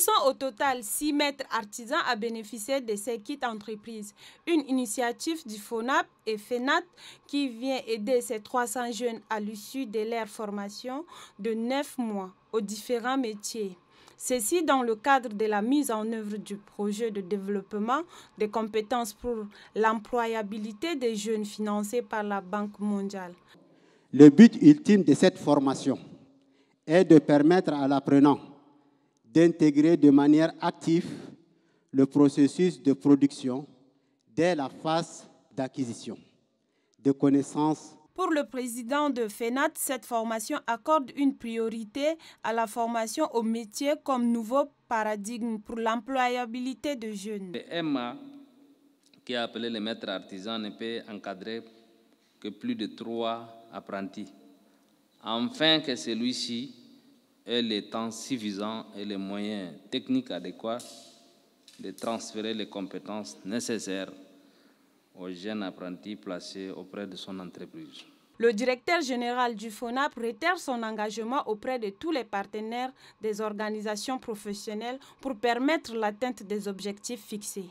Sont au total 6 maîtres artisans à bénéficier de ces kits entreprises. Une initiative du FONAP et FENAT qui vient aider ces 300 jeunes à l'issue de leur formation de 9 mois aux différents métiers. Ceci dans le cadre de la mise en œuvre du projet de développement des compétences pour l'employabilité des jeunes financé par la Banque mondiale. Le but ultime de cette formation est de permettre à l'apprenant d'intégrer de manière active le processus de production dès la phase d'acquisition de connaissances pour le président de FENAT, cette formation accorde une priorité à la formation au métier comme nouveau paradigme pour l'employabilité des jeunes. Le MA, qui est appelé le maître artisan, ne peut encadrer que plus de trois apprentis, afin que celui-ci ait le temps suffisant et les moyens techniques adéquats de transférer les compétences nécessaires aux jeunes apprentis placés auprès de son entreprise. Le directeur général du FONAP réitère son engagement auprès de tous les partenaires des organisations professionnelles pour permettre l'atteinte des objectifs fixés.